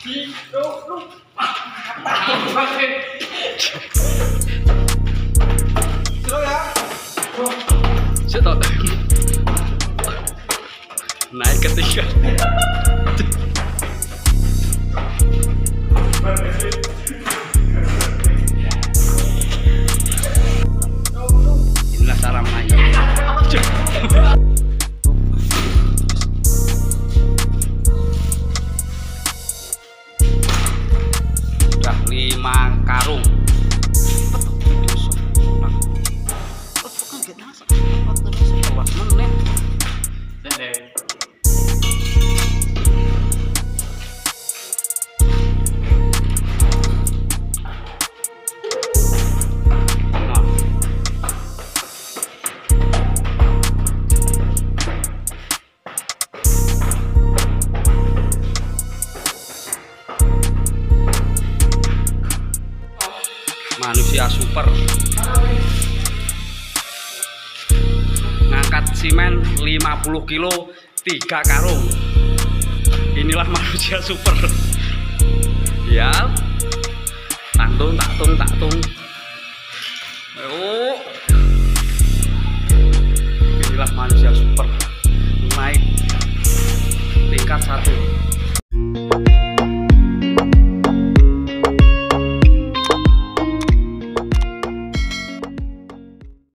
Siapa? Naik ketiga. Inilah Sudah manusia super. Ngangkat simen 50 kilo tiga karung. Inilah manusia super. Ya. Taktung taktung taktung oh inilah manusia super. Naik tingkat satu